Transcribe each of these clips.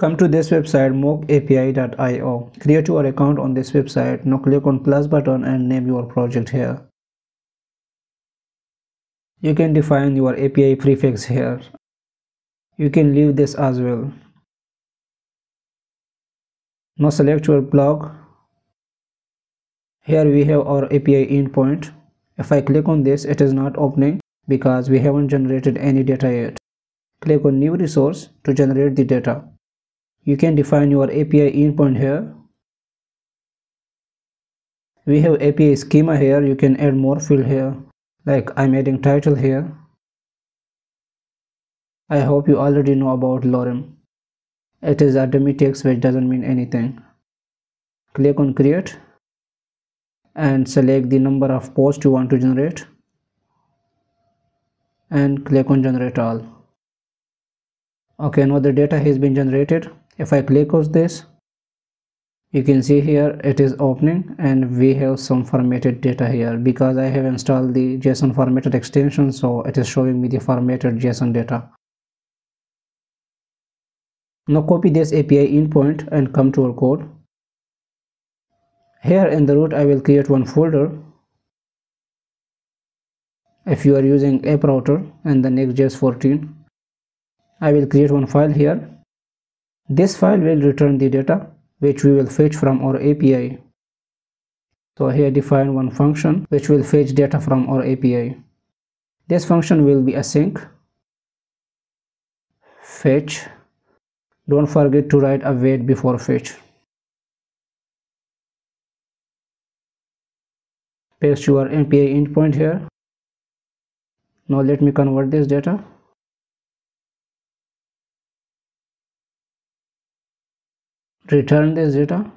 Come to this website mockapi.io. Create your account on this website. Now click on plus button and name your project here. You can define your API prefix here. You can leave this as well. Now select your blog. Here we have our API endpoint. If I click on this, it is not opening because we haven't generated any data yet. Click on new resource to generate the data you can define your API endpoint here. We have API schema here. You can add more field here. Like I'm adding title here. I hope you already know about lorem. It is a dummy text which doesn't mean anything. Click on create and select the number of posts you want to generate and click on generate all. Okay now the data has been generated if I click on this you can see here it is opening and we have some formatted data here because I have installed the JSON formatted extension so it is showing me the formatted JSON data. Now copy this API endpoint and come to our code. Here in the root I will create one folder. If you are using app router and the next js 14 I will create one file here this file will return the data which we will fetch from our API. So here define one function which will fetch data from our API. This function will be async fetch don't forget to write await before fetch paste your API endpoint here now let me convert this data return this data.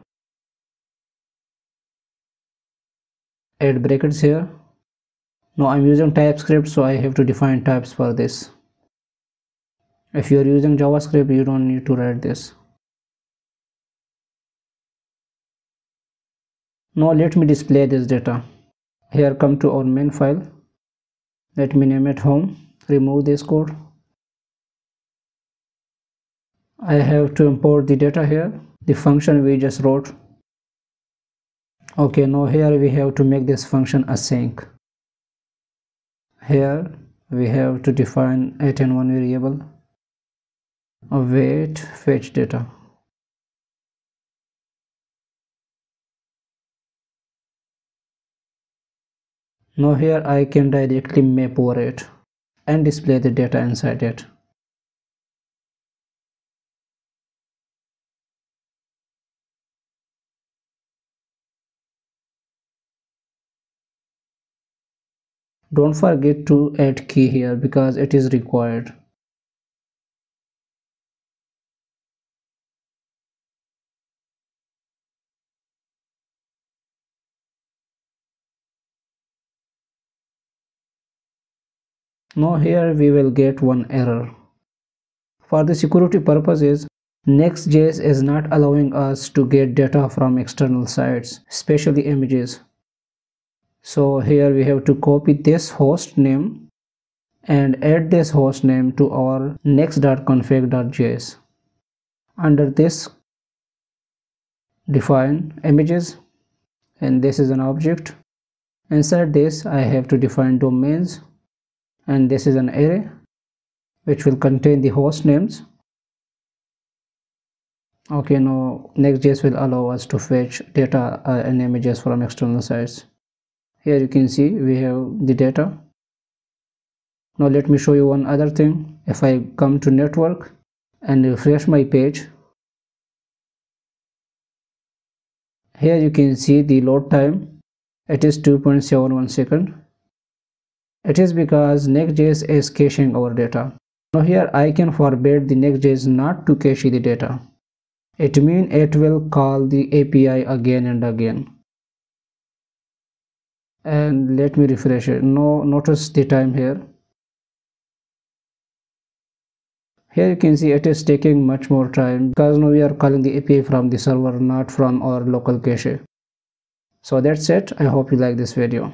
Add brackets here. Now I'm using TypeScript so I have to define types for this. If you are using JavaScript you don't need to write this. Now let me display this data. Here come to our main file. Let me name it home. Remove this code I have to import the data here. The function we just wrote. Okay now here we have to make this function async. Here we have to define it in one variable await fetch data. Now here I can directly map over it and display the data inside it don't forget to add key here because it is required. Now here we will get one error. For the security purposes Next.js is not allowing us to get data from external sites, especially images so here we have to copy this host name and add this host name to our next.config.js under this define images and this is an object. Inside this i have to define domains and this is an array which will contain the host names. Okay now next.js will allow us to fetch data uh, and images from external sites here you can see we have the data. Now let me show you one other thing. If i come to network and refresh my page here you can see the load time. It is 2.71 second. It is because next.js is caching our data. Now here i can forbid the next.js not to cache the data. It means it will call the api again and again and let me refresh it. No notice the time here. Here you can see it is taking much more time because now we are calling the api from the server not from our local cache. So that's it. I hope you like this video